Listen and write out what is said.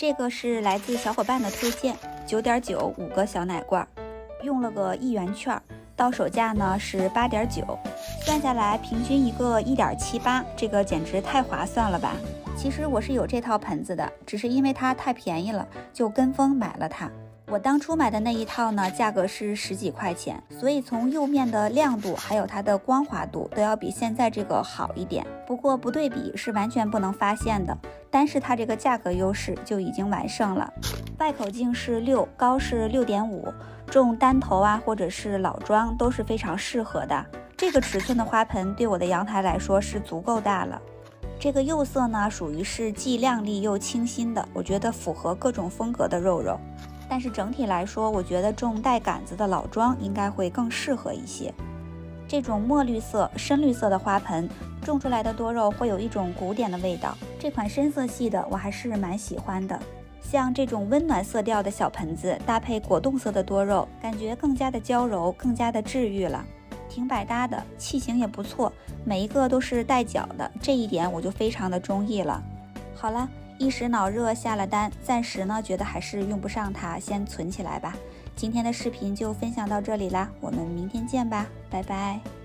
这个是来自小伙伴的推荐，九点九五个小奶罐，用了个一元券，到手价呢是八点九，算下来平均一个一点七八，这个简直太划算了吧！其实我是有这套盆子的，只是因为它太便宜了，就跟风买了它。我当初买的那一套呢，价格是十几块钱，所以从釉面的亮度还有它的光滑度都要比现在这个好一点。不过不对比是完全不能发现的，单是它这个价格优势就已经完胜了。外口径是六，高是六点五，种单头啊或者是老桩都是非常适合的。这个尺寸的花盆对我的阳台来说是足够大了。这个釉色呢，属于是既亮丽又清新的，我觉得符合各种风格的肉肉。但是整体来说，我觉得种带杆子的老桩应该会更适合一些。这种墨绿色、深绿色的花盆种出来的多肉会有一种古典的味道。这款深色系的我还是蛮喜欢的。像这种温暖色调的小盆子搭配果冻色的多肉，感觉更加的娇柔，更加的治愈了，挺百搭的，器型也不错，每一个都是带脚的，这一点我就非常的中意了。好了。一时脑热下了单，暂时呢觉得还是用不上它，先存起来吧。今天的视频就分享到这里啦，我们明天见吧，拜拜。